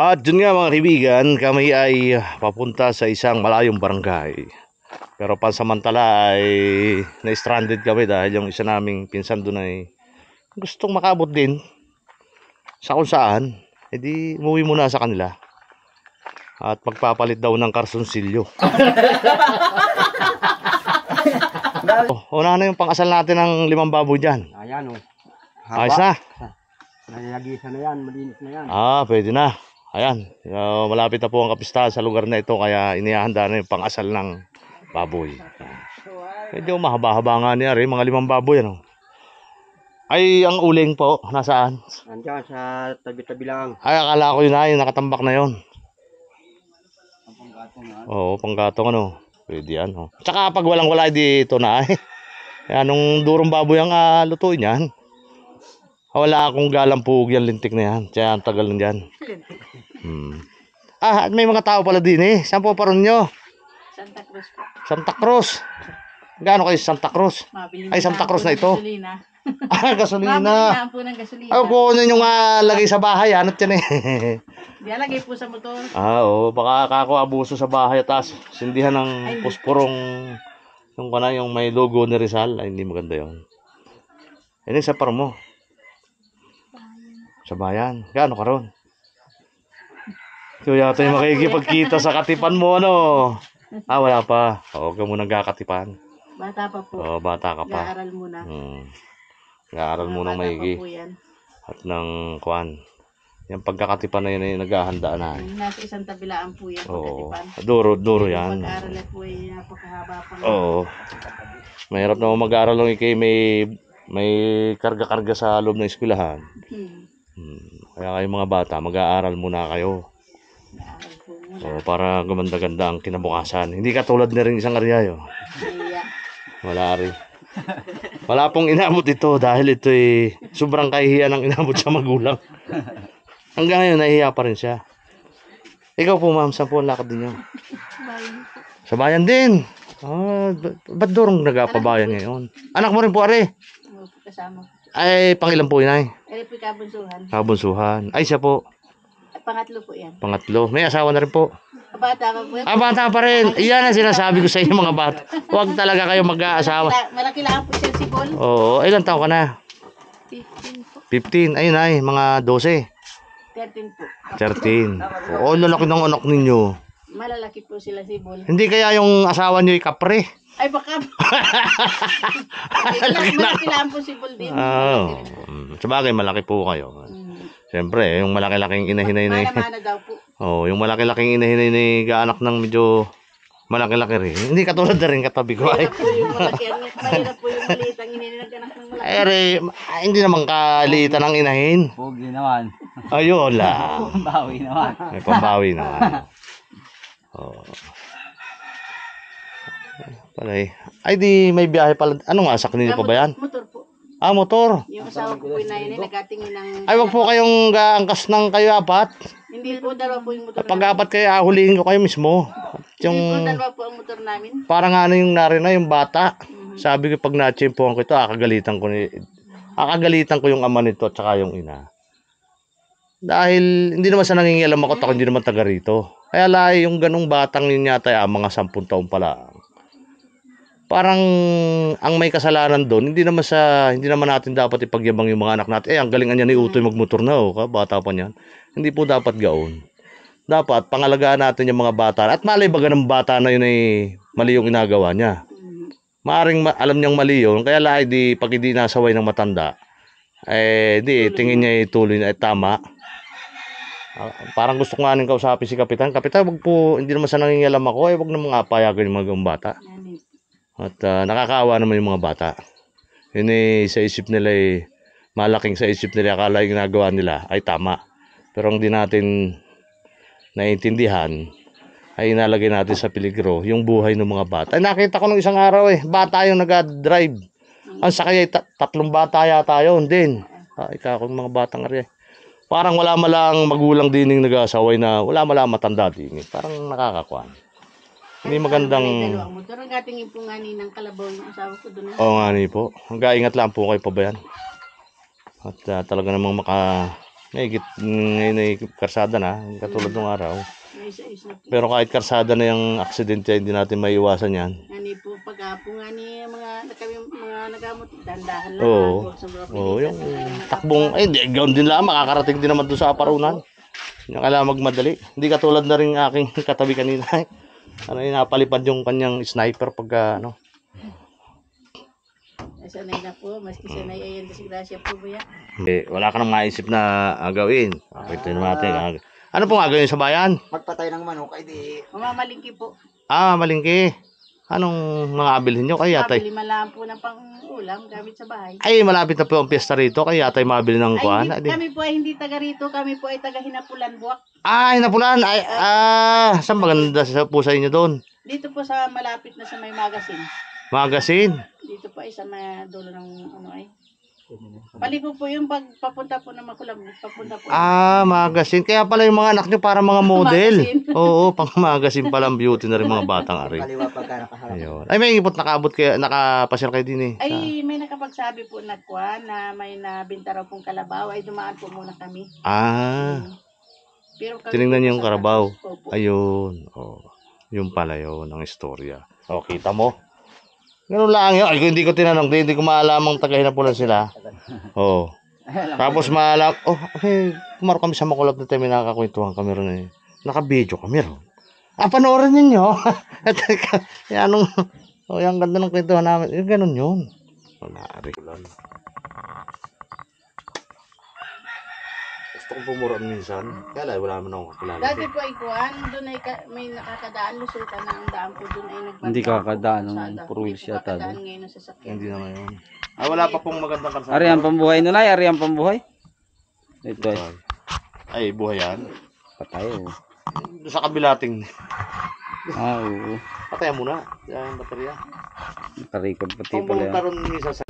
At yun nga mga kaibigan, kami ay papunta sa isang malayong barangay. Pero pansamantala ay na-stranded kami dahil yung isa naming pinsan doon ay gustong makabot din sa kung saan. E di umuwi muna sa kanila. At magpapalit daw ng karsunsilyo. oh, una na yung pangasal natin ng limang baboy dyan. Ayan o. Ayos na. Nalalagisan na yan, malinis na yan. Ah, pwede na. Ayan, uh, malapit na po ang kapistahan sa lugar na ito kaya inihahanda na yung pangasal ng baboy. Medyo mahaba-haba nga niya rin, mga limang baboy ano. Ay, ang uling po, nasaan? Andiyan sa tabi-tabi lang. Ay, akala ko yun na, yung nakatambak na yun. Ang panggatong na. Oo, panggatong ano. Pwede yan. Oh. Tsaka pag walang wala dito na eh. Kaya nung durong baboy ang uh, lutuin yan. Wala akong galampug yan, lintik na yan. Kaya ang tagal yan. Hmm. Ah, at may mga tao pala din eh. Saan po paron nyo? Santa Cruz po. Santa Cruz. Gaano kayo sa Santa Cruz? Mabili Ay, Santa Cruz na ito. Gasolina. Ah, Mabili gasolina. na po ng gasolina. Ay, kung ano yung uh, lagay sa bahay, anot yan eh. Di alagay po sa motor. ah, oo. Baka kako abuso sa bahay tapos sindihan ng posporong yung kana yung may logo ni Rizal. Ay, hindi maganda yun. Yan yung sa par mo. Sa bayan. Gaano ka ron? So, yata yung makikipagkita sa katipan mo, ano? Ah, wala pa. Oo, ka muna kakatipan. Bata pa po. Oo, bata ka pa. Nag-aaral muna. Hmm. Mo ng Bata maigi. At ng kwan. Yung pagkakatipan na yun ay naghahanda na. Yung Nasa isang tabilaan po yan. Oo. Pagkatipan. Duro, duro yan. Pag-aaral na po ay napakahaba pa. Oo. Mahirap na mag-aaral lang ikay may may karga-karga sa loob ng eskwelahan. Hmm. Hmm. Kaya kayo mga bata, mag-aaral muna kayo. Oo, para gumanda-ganda ang kinabukasan. Hindi katulad na rin isang aryayo. Iya. Wala rin. Wala pong inabot ito dahil ito ay sobrang kahihiyan ang inabot sa magulang. Hanggang ngayon, nahihiya pa rin siya. Ikaw po, ma'am, saan po ang lakad ninyo? Sa bayan din. Ah, ba- ba't durong nagapabayan ngayon? Anak mo rin po, are. Kasama po. Ay, pangilan po yun ay. Ere po kabunsuhan. Kabunsuhan. Ay, siya po. At Pangatlo po yan. Pangatlo. May asawa na rin po. Bata pa po yan. Ah, bata pa rin. Iyan ang sinasabi ko sa inyo mga bata. Huwag talaga kayo mag-aasawa. Malaki- lang po siya si Paul. Oo. Ilan taon ka na? 15 po. 15. Ayun ay, mga 12. 13 po. 13. Oo, lalaki ng anak ninyo. Malalaki po sila si Paul. Hindi kaya yung asawa niyo ay kapre. Ay baka. malaki, malaki lang po si Paul din. Oo. Mm, Sabagay, malaki po kayo. Mm. Siyempre, yung malaki-laking inahinay na Mana-mana daw po. Oh, yung malaki-laking inahinay ni gaanak ng medyo malaki-laki rin. Hindi katulad na rin katabi ko ay. Mahirap po yung malaki. ang- Mahirap po yung maliit ang ininaganak ng malaki. Ay, re, ay, hindi naman kalitan ng inahin. Pogi naman. Ayun lang. Bawi naman. May pambawi naman. Oh. Palay. Ay di may biyahe pala. Ano nga sa kanila pa ba yan? Motor po. Ah, motor. Yung asawa ko po yun na yun, eh, nagatingin ng... Ay, wag po kayong gaangkas ng kayo apat. Hindi po dalawa po yung motor Pag apat kayo, ahulihin ko kayo mismo. At Hindi po yung, dalawa po ang motor namin. parang ano yung narina, yung bata. Sabi ko, pag na-chimpuan ko ito, akagalitan ko ni, akagalitan ko yung ama nito at saka yung ina. Dahil hindi naman sa nangingialam ako, ako hindi naman taga rito. Kaya lahi yung ganong batang yun yata, ah, mga sampung taon pala. Parang ang may kasalanan doon, hindi naman sa hindi naman natin dapat ipagyabang yung mga anak natin. Eh, ang galingan niya ni Utoy magmotor na, oh, bata pa niyan. Hindi po dapat gaon. Dapat pangalagaan natin yung mga bata. At malay baga ng bata na yun ay mali yung ginagawa niya. Maaring ma- alam niyang mali yun, kaya lahi di pag hindi nasaway ng matanda, eh di tingin niya ituloy na eh, tama. Ah, parang gusto ko nga nang kausapin si Kapitan. Kapitan, wag po, hindi naman sa nangingialam ako, eh wag na mga payagan yung mga bata. At ah, nakakaawa naman yung mga bata. Yun eh, sa isip nila eh, malaking sa isip nila, akala yung ginagawa nila ay tama. Pero ang di natin naiintindihan, ay inalagay natin sa peligro yung buhay ng mga bata. Ay nakita ko nung isang araw eh, bata yung nag-drive. Ang sakay ay ta- tatlong bata yata yun din. Ay, kako yung mga batang ari. Parang wala malang magulang din yung nag-asaway na wala malang matanda din. eh. Parang nakakakuan. Hindi magandang... Dalawang motor. Ang gatingin po nga ni ng kalabaw ng asawa ko doon. Oo nga ni po. Hanggang ingat lang po kayo pa ba yan? At ah, talaga namang maka Mahigit ngayon ay karsada na, katulad ng araw. Po. Pero kahit karsada na yung aksidente, hindi natin maiwasan yan. Ani po, pag-apo nga ni mga, kami, mga nagamot, dandahan lang. Oo. Oo, yung takbong, ay, di, gawin din lang, makakarating din naman doon sa aparunan. Hindi na kailangan magmadali. Hindi katulad na rin aking katabi kanina. Ano yung napalipad yung kanyang sniper pagka, ano. Ay, Sanay na po, maski sanay ay yung disgrasya po ba yan? Hindi, wala ka nang maisip na ah, gawin. Okay, ito natin. ah. Ano pong gagawin sa bayan? Magpatay ng manok ay di Mamamalingki po. Ah, malingki. Anong mga abilhin nyo? Kaya yatay. Mabili malam po ng pang-ulam gamit sa bahay. Ay, malapit na po ang piyesta rito. Kaya yatay mabili ng Ay, kuhan. hindi, kami po ay hindi taga rito, kami po ay taga Hinapulan Buwak. Ay, napulan. Ay, ah, saan maganda sa po sa inyo doon? Dito po sa malapit na sa may magazine. Magazine. Dito po ay sa may dulo ng ano ay. Paliko po yung pag papunta po ng Makulam, papunta po. Ah, magazine. Kaya pala yung mga anak nyo para mga model. Oo, pang magazine pala ang beauty na rin mga batang ari. kaliwa pagka nakaharap. Ayun. Ay, may ipot nakabot kayo, nakapasyal kayo din eh. Sa- Ay, may nakapagsabi po na kwa na may nabinta raw pong kalabaw, ay dumaan po muna kami. Ah, Pero kami Tinignan niyo yung karabaw. Ayun. Oh, yung pala yun, ang istorya. O, kita mo? Ganun lang yun. Ay, hindi ko tinanong, di- hindi ko maalamang tagahinapulan sila. Oo. Tapos maalam, oh, eh, kumaro kami sa makulap na tayo, may nakakakwentuhan kami ron eh. Naka-video kami ron. Ah, panoorin ninyo. Teka, yan anong, oh, yung ganda ng kwentuhan namin. Yung ganun yun. Wala, ari. Gusto kong pumuran minsan. Kaya lang, wala naman akong kakilala. Dati po ay kuhan, doon ay ka, may nakakadaan, lusutan na ang daan po doon ay nagbantay. Hindi kakadaan ng Kalsada. puro Hindi kakadaan ngayon ang sasakyan. Hindi na ngayon. Ah, wala pa pong magandang kalsada. Ari ang pambuhay nun ay, ari ang pambuhay. Ito ay, Ay, buhay yan. patay oh. Doon sa kabilating. Ah, oo. Patayan mo na. Yan ang baterya. Nakarecord pati Kung pala yan. pumunta ron minsan sa